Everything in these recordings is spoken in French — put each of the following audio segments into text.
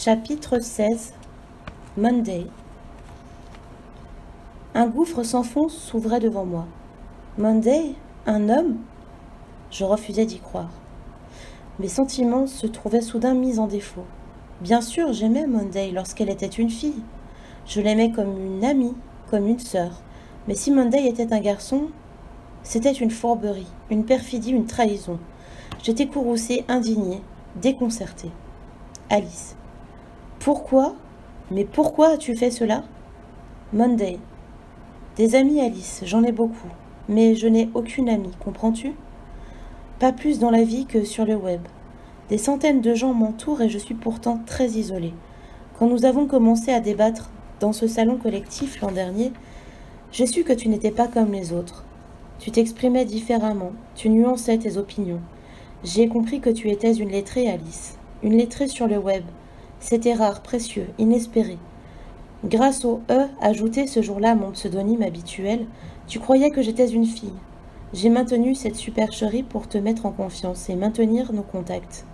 Chapitre 16 Monday Un gouffre sans fond s'ouvrait devant moi. Monday Un homme? Je refusais d'y croire. Mes sentiments se trouvaient soudain mis en défaut. Bien sûr, j'aimais Monday lorsqu'elle était une fille. Je l'aimais comme une amie, comme une sœur. Mais si Monday était un garçon, c'était une fourberie, une perfidie, une trahison. J'étais courroucée, indignée, déconcertée. Alice. Pourquoi? Mais pourquoi as-tu fait cela? Monday. Des amis, Alice, j'en ai beaucoup. Mais je n'ai aucune amie, comprends-tu? Pas plus dans la vie que sur le web. Des centaines de gens m'entourent et je suis pourtant très isolée. Quand nous avons commencé à débattre dans ce salon collectif l'an dernier, j'ai su que tu n'étais pas comme les autres. Tu t'exprimais différemment, tu nuançais tes opinions. J'ai compris que tu étais une lettrée, Alice. Une lettrée sur le web. C'était rare, précieux, inespéré. Grâce au E ajouté ce jour-là mon pseudonyme habituel, tu croyais que j'étais une fille. J'ai maintenu cette supercherie pour te mettre en confiance et maintenir nos contacts.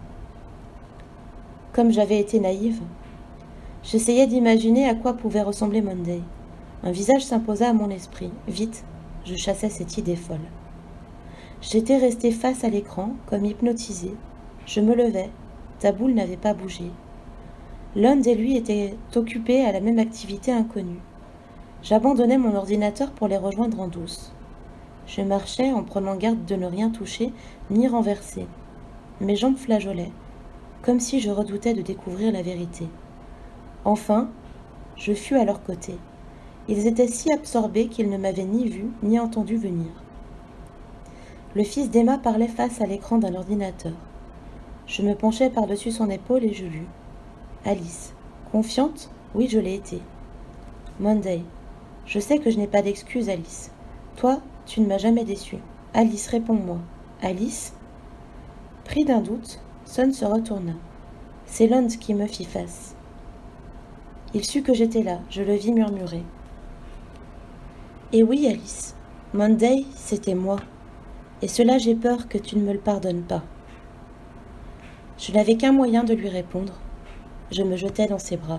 Comme j'avais été naïve, j'essayais d'imaginer à quoi pouvait ressembler Monday. Un visage s'imposa à mon esprit. Vite, je chassais cette idée folle. J'étais restée face à l'écran, comme hypnotisée. Je me levais. Ta boule n'avait pas bougé. L'un et lui étaient occupés à la même activité inconnue. J'abandonnais mon ordinateur pour les rejoindre en douce. Je marchais en prenant garde de ne rien toucher ni renverser. Mes jambes flageolaient, comme si je redoutais de découvrir la vérité. Enfin, je fus à leur côté. Ils étaient si absorbés qu'ils ne m'avaient ni vu ni entendu venir. Le fils d'Emma parlait face à l'écran d'un ordinateur. Je me penchai par-dessus son épaule et je lus. Alice. Confiante Oui, je l'ai été. Monday. Je sais que je n'ai pas d'excuse, Alice. Toi, tu ne m'as jamais déçu. Alice, réponds-moi. Alice? Pris d'un doute, Son se retourna. C'est Lund qui me fit face. Il sut que j'étais là, je le vis murmurer. Et oui, Alice, Monday, c'était moi. Et cela, j'ai peur que tu ne me le pardonnes pas. Je n'avais qu'un moyen de lui répondre. Je me jetai dans ses bras.